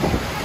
Thank you.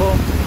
Opo.